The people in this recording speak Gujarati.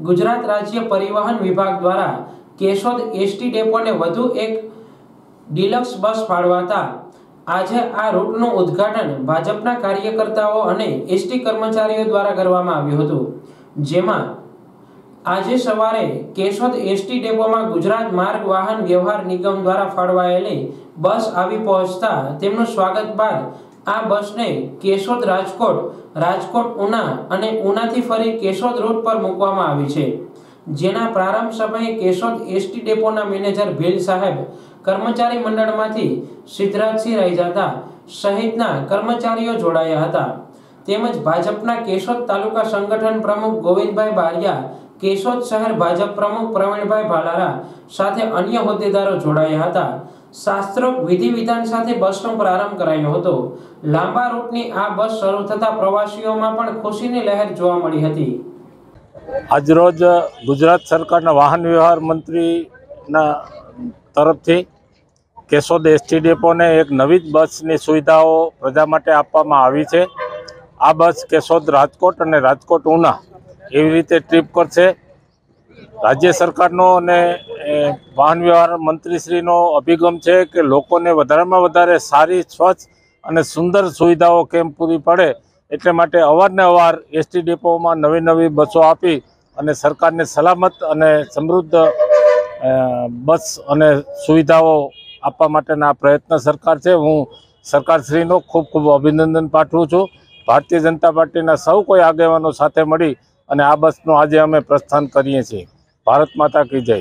ગુજરાત રાજ્ય પરિવહન વિભાગ દ્વારા કેશોદ એસટી ડેપોને વધુ એક ડિલક્સ બસ ફાળવાતા આજે આ રૂટનું ઉદ્ઘાટન ભાજપના કાર્યકર્તાઓ અને એસટી કર્મચારીઓ દ્વારા કરવામાં આવ્યું હતું. જેમાં આજે સવારે કેશોદ એસટી ડેપોમાં ગુજરાત માર્ગ વાહન વ્યવહાર નિગમ દ્વારા ફાળવાયેલી બસ આવી પહોંચતા તેમનું સ્વાગત બાદ આ બસને કેશોદ રાજકોટ રાજકોટ ઉના અને ઉનાથી ફરી કેશોદ રૂટ પર મૂકવામાં આવી છે. જેના પ્રારંભ સમયે કેશોદ એસટી ડેપોના મેનેજર ભીલ સાહેબ કર્મચારી મંડળમાંથી સિદ્ધરાજસિંહ રૈજાતા સહિતના કર્મચારીઓ જોડાયા હતા. તેમજ ભાજપના કેશોદ તાલુકા સંગઠન પ્રમુખ ગોવિંદભાઈ બારિયા, કેશોદ શહેર ભાજપ પ્રમુખ પ્રવીણભાઈ ભાલારા સાથે અન્ય હોદ્દેદારો જોડાયા હતા. શાસ્ત્રોક્ત વિધિ વિધાન સાથે બસનો પ્રારંભ કરાયો હતો. લાંબા રૂટની આ બસ શરૂ થતા પ્રવાસીઓમાં પણ ખુશીની લહેર જોવા મળી હતી. આજરોજ ગુજરાત સરકારના વાહન વ્યવહાર મંત્રીના તરફથી કેશોદ એસટી ડેપોને એક નવી જ બસની સુવિધાઓ પ્રજા માટે આપવામાં આવી છે. આ બસ કેશોદ રાજકોટ અને રાજકોટ ઉના એવી રીતે ટ્રીપ કરશે. રાજ્ય સરકારનો અને વાહન વ્યવહાર મંત્રીશ્રીનો અભિગમ છે કે લોકોને વધારેમાં વધારે સારી, સ્વચ્છ અને સુંદર સુવિધાઓ કેમ પૂરી પડે એટલે માટે અવારને અવાર એસટી ડેપોમાં નવી નવી બસો આપી અને સરકારને સલામત અને સમૃદ્ધ બસ અને સુવિધાઓ આપવા માટેના પ્રયત્ન સરકાર છે. હું સરકારશ્રીનો ખૂબ ખૂબ અભિનંદન પાઠવું છું. ભારતીય જનતા પાર્ટીના સૌ કોઈ આગેવાનો સાથે મળી અને આ બસનું આજે અમે પ્રસ્થાન કરીએ છીએ. ભારત માતા કી જય.